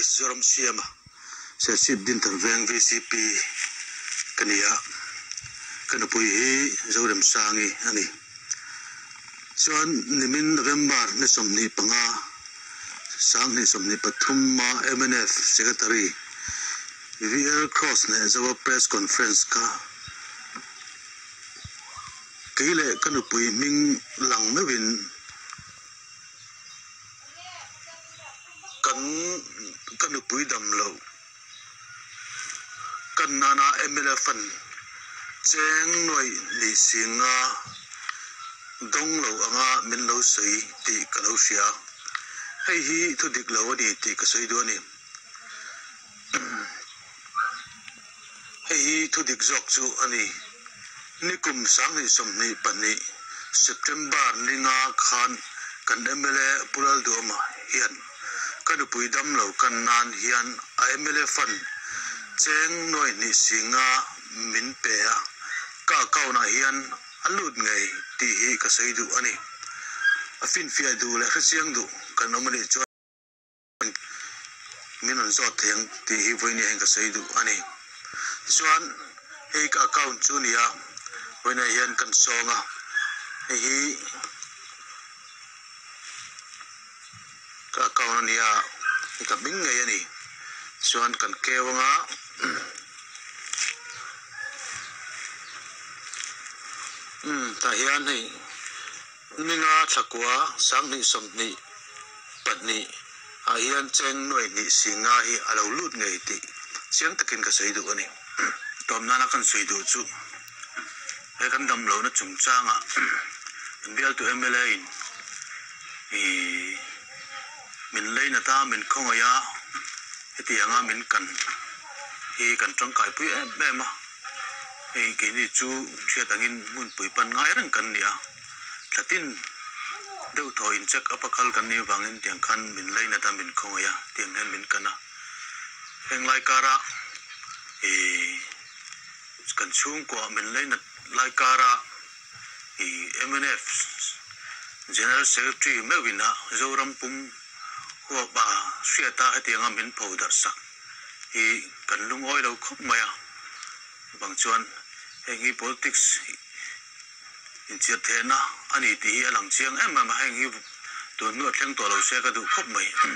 is joram siama se sip din tan veng vcp kania kana pui hi zodam sangi ani chuan nimin november ni somni panga, sang ni somni pathum ma mnf secretary. Vl cross ne zawa press conference ka. Keile kanu pui ming lang mewin kanu pui dam lo kan nana emela fan cheng noi li singa dong lo anga min lo sei ti ka lo sia hei hi thu dik lo ni ti ka sei do ni hei hi thu dik jok chu ani nikum sang ni som ni pan ni september ni nga khan. Kan emele pulal do ma hian kan pui dam lo kan nan hian a fan cheng noi ni singa min pe a. Ka kau na hian alut ngai ti hi ka sei du ani. A fin fia du le khasiang du, kan omani chu min an zot theng ti hi voi ni heng ka sei du ani. Chuan hei ka account chu ni a voina hian kan songa. Hei hi ka account ni a ka ming ngai ani chuan kan kewanga um ta hian hei ninga thakwa sang ni som ni pat ni a hian cheng noi ni singa hi alo lut ngei ti chiang takin ka sei du ani tom nana kan sei du chu he kan dam lo na chung changa bial tu mla in i min leina ta ai khonga cái tiếng anga mình cần, thì cần trong cái pui em em a hei ke ni chu thia tangin mun pui pan rằng cần kan là tin deuh thaw in check cần nhiều vàng in tiếng khăn, mình lấy leina ta min khonga ya tiang hen min kana heng lai thì cần xuống chung ko min leina lai kara thì mnf general secretary Melvin zoram pum huwa ba suya ta hati nga min pau dar sak hi kan lung oi lo khop maya bằng chuan hengi politics in chia the na. Ani ti hi alang chiang em ma hengi tuần nu thleng tổ đầu xe cái đầu khop mày ừ.